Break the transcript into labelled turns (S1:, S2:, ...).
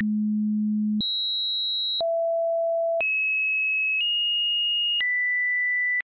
S1: you